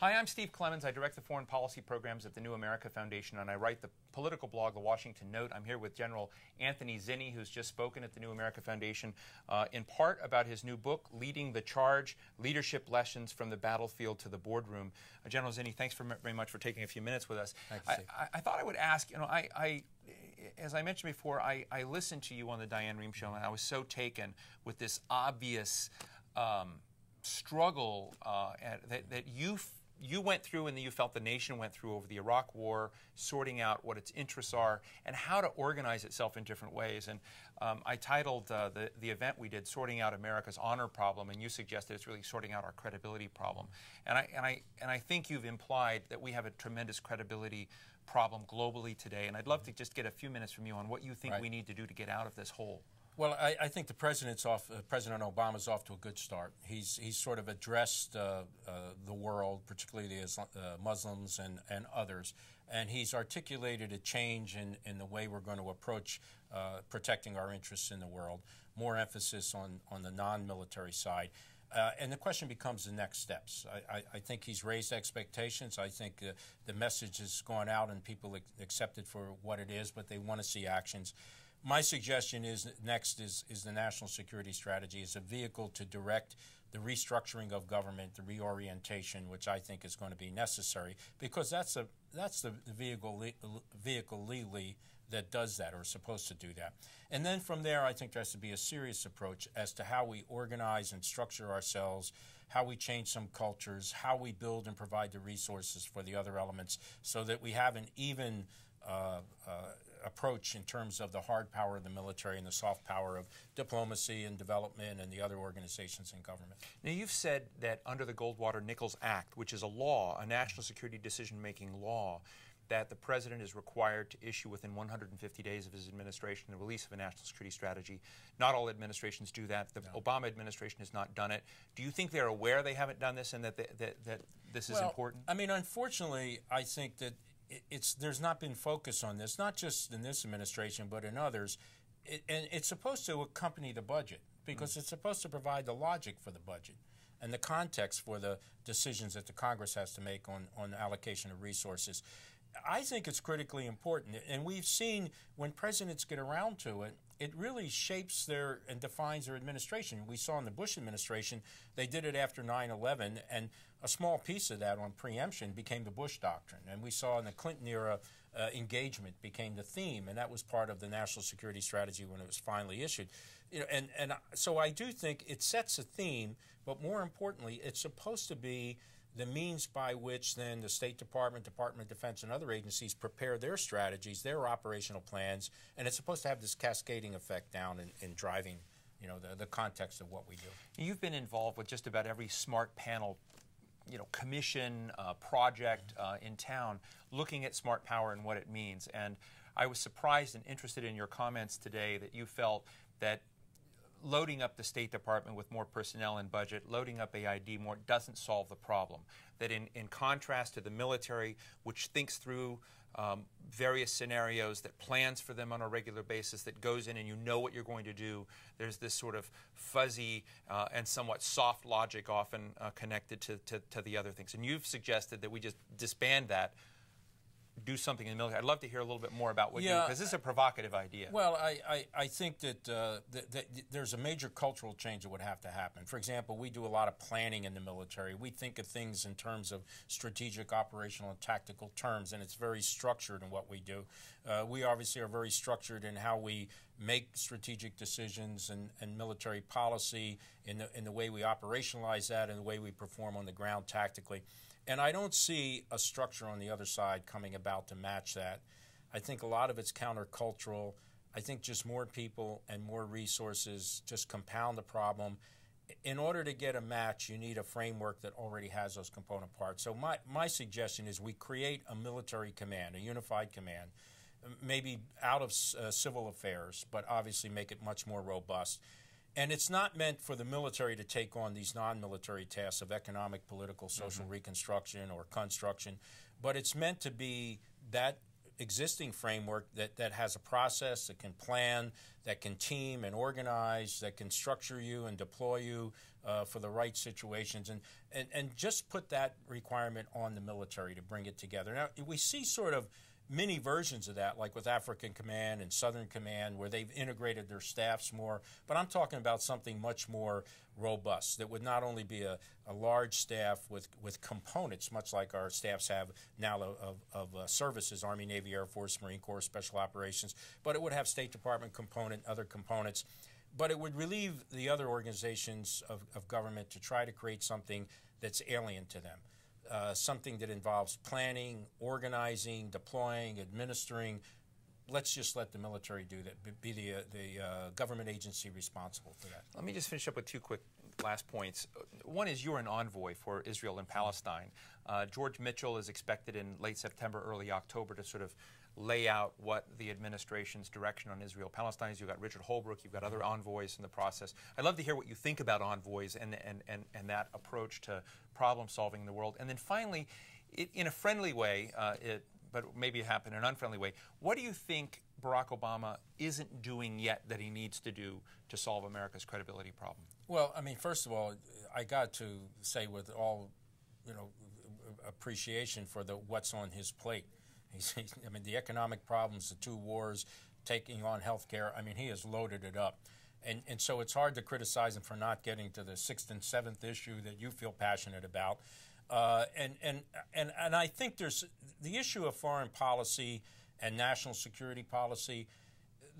Hi, I'm Steve Clemons. I direct the foreign policy programs at the New America Foundation, and I write the political blog, The Washington Note. I'm here with General Anthony Zinni, who's just spoken at the New America Foundation, uh, in part about his new book, Leading the Charge Leadership Lessons from the Battlefield to the Boardroom. Uh, General Zinni, thanks for, very much for taking a few minutes with us. Thanks, I, I, I, thought I would ask, you know, I, I as I mentioned before, I, I, listened to you on the Diane Rehm show, and I was so taken with this obvious um, struggle uh, at, that, that you you went through and you felt the nation went through over the Iraq War, sorting out what its interests are and how to organize itself in different ways. And um, I titled uh, the, the event we did, Sorting Out America's Honor Problem, and you suggested it's really sorting out our credibility problem. And I, and I, and I think you've implied that we have a tremendous credibility problem globally today. And I'd love to just get a few minutes from you on what you think right. we need to do to get out of this hole. Well, I, I, think the president's off. Uh, President Obama's off to a good start. He's he's sort of addressed uh, uh, the world, particularly the Islam, uh, Muslims and, and others, and he's articulated a change in, in the way we're going to approach uh, protecting our interests in the world. More emphasis on on the non-military side. Uh, and the question becomes the next steps. I, I, I think he's raised expectations. I think uh, the message has gone out and people accept it for what it is, but they want to see actions. My suggestion is next is, is the national security strategy as a vehicle to direct the restructuring of government, the reorientation, which I think is going to be necessary, because that's a that's the, the vehicle vehicle legally that does that or is supposed to do that. And then from there, I think there has to be a serious approach as to how we organize and structure ourselves, how we change some cultures, how we build and provide the resources for the other elements, so that we have an even uh, uh, approach in terms of the hard power of the military and the soft power of diplomacy and development and the other organizations in government. Now, you've said that under the Goldwater Nichols Act, which is a law, a national security decision making law, that the president is required to issue within 150 days of his administration the release of a national security strategy. Not all administrations do that. The no. Obama administration has not done it. Do you think they're aware they haven't done this and that, that, that this well, is important? I mean, unfortunately, I think that it's there's not been focus on this, not just in this administration, but in others. It, and it's supposed to accompany the budget because mm. it's supposed to provide the logic for the budget and the context for the decisions that the Congress has to make on, on allocation of resources. I think it's critically important. And we've seen when presidents get around to it, it really shapes their and defines their administration. We saw in the Bush administration, they did it after 9 11, and a small piece of that on preemption became the Bush Doctrine. And we saw in the Clinton era, uh, engagement became the theme, and that was part of the national security strategy when it was finally issued. You know, and, and so I do think it sets a theme, but more importantly, it's supposed to be the means by which then the State Department, Department of Defense, and other agencies prepare their strategies, their operational plans, and it's supposed to have this cascading effect down in, in driving you know, the, the context of what we do. You've been involved with just about every smart panel you know, commission uh, project uh, in town looking at smart power and what it means. And I was surprised and interested in your comments today that you felt that loading up the State Department with more personnel and budget, loading up AID more, doesn't solve the problem. That in, in contrast to the military, which thinks through um, various scenarios, that plans for them on a regular basis, that goes in and you know what you're going to do, there's this sort of fuzzy uh, and somewhat soft logic often uh, connected to, to, to the other things. And you've suggested that we just disband that do something in the military. I'd love to hear a little bit more about what yeah, you because this is a provocative idea. Well, I, I, I think that, uh, that, that, there's a major cultural change that would have to happen. For example, we do a lot of planning in the military. We think of things in terms of strategic, operational, and tactical terms, and it's very structured in what we do. Uh, we obviously are very structured in how we make strategic decisions and, and military policy, in the, in the way we operationalize that, and the way we perform on the ground tactically. And I don't see a structure on the other side coming about to match that. I think a lot of it's countercultural. I think just more people and more resources just compound the problem. In order to get a match, you need a framework that already has those component parts. So, my, my suggestion is we create a military command, a unified command, maybe out of uh, civil affairs, but obviously make it much more robust and it's not meant for the military to take on these non military tasks of economic, political, social mm-hmm. reconstruction or construction, but it's meant to be that existing framework that, that has a process that can plan, that can team and organize, that can structure you and deploy you uh, for the right situations, and, and, and just put that requirement on the military to bring it together. Now, we see sort of many versions of that, like with African Command and Southern Command, where they've integrated their staffs more. But I'm talking about something much more robust that would not only be a, a large staff with, with components, much like our staffs have now of, of uh, services Army, Navy, Air Force, Marine Corps, Special Operations, but it would have State Department component, other components. But it would relieve the other organizations of, of government to try to create something that's alien to them. Uh, something that involves planning, organizing, deploying, administering. Let's just let the military do that, be the, uh, the uh, government agency responsible for that. Let me just finish up with two quick last points. One is you're an envoy for Israel and Palestine. Uh, George Mitchell is expected in late September, early October to sort of lay out what the administration's direction on Israel Palestine is. You've got Richard Holbrooke, you've got other envoys in the process. I'd love to hear what you think about envoys and, and, and, and that approach to problem solving in the world. And then finally, it, in a friendly way, uh, it, but maybe it happened in an unfriendly way, what do you think Barack Obama isn't doing yet that he needs to do to solve America's credibility problem? Well, I mean, first of all, I got to say with all, you know, appreciation for the what's on his plate He's, he's, I mean, the economic problems, the two wars, taking on health care. I mean, he has loaded it up. And, and so it's hard to criticize him for not getting to the sixth and seventh issue that you feel passionate about. Uh, and, and, and, and I think there's the issue of foreign policy and national security policy.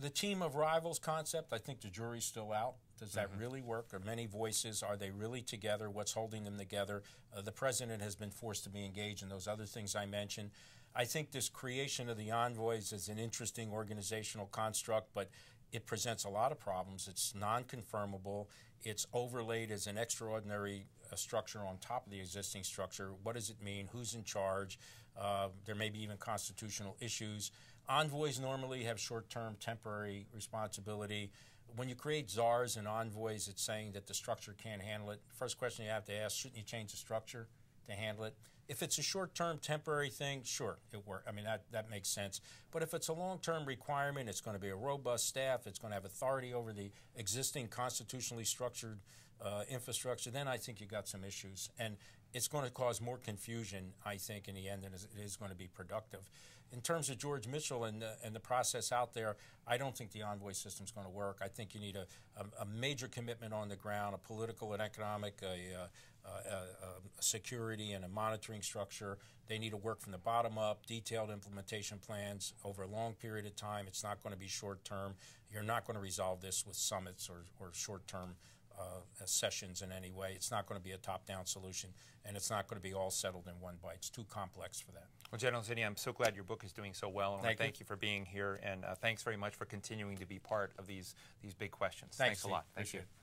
The team of rivals concept, I think the jury's still out. Does that mm-hmm. really work? Are many voices? Are they really together? What's holding them together? Uh, the president has been forced to be engaged in those other things I mentioned. I think this creation of the envoys is an interesting organizational construct, but it presents a lot of problems. It's non confirmable, it's overlaid as an extraordinary uh, structure on top of the existing structure. What does it mean? Who's in charge? Uh, there may be even constitutional issues. Envoys normally have short term, temporary responsibility. When you create czars and envoys, it's saying that the structure can't handle it. First question you have to ask shouldn't you change the structure to handle it? If it's a short-term, temporary thing, sure, it works. I mean, that, that makes sense. But if it's a long-term requirement, it's going to be a robust staff. It's going to have authority over the existing constitutionally structured uh, infrastructure. Then I think you got some issues, and it's going to cause more confusion. I think in the end than it is going to be productive. In terms of George Mitchell and the, and the process out there, I don't think the envoy system is going to work. I think you need a, a, a, major commitment on the ground, a political and economic, a, a security and a monitoring structure. They need to work from the bottom up, detailed implementation plans over a long period of time. It's not going to be short term. You're not going to resolve this with summits or, or short term uh, sessions in any way. It's not going to be a top down solution, and it's not going to be all settled in one bite. It's too complex for that. Well, General Zinni, I'm so glad your book is doing so well, and thank, thank you. you. for being here, and uh, thanks very much for continuing to be part of these, these big questions. Thanks, thanks a lot. Thank Appreciate you. It.